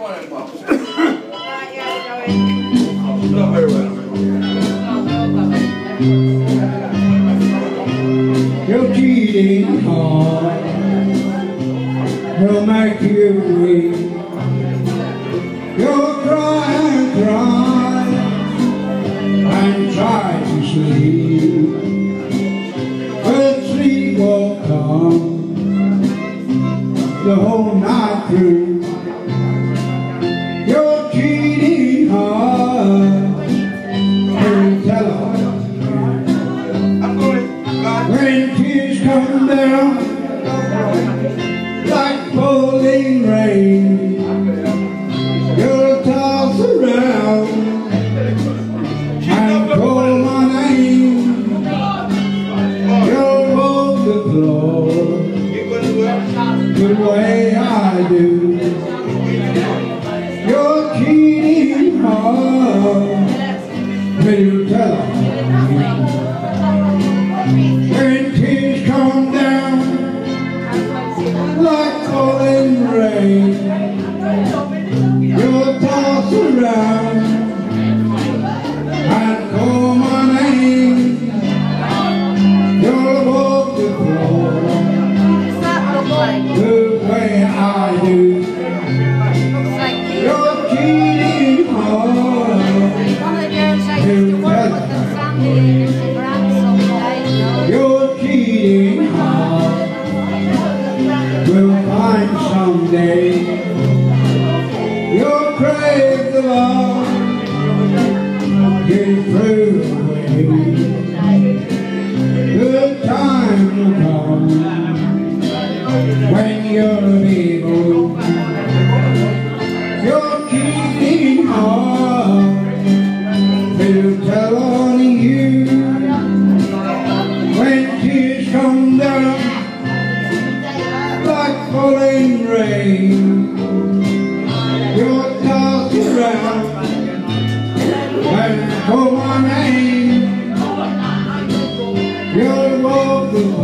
In, Pop. Not cheating heart will make you weep. You'll cry and cry and try to sleep, but sleep will come the whole night through. The way I do. Your cheating heart will tell on me. When tears come down like falling rain, the way I do. Your cheating heart Your cheating heart will find someday. You'll crave the love, gonna You're keeping hard Feel telling you. When tears come down Like falling rain You're tossed And call my name You're love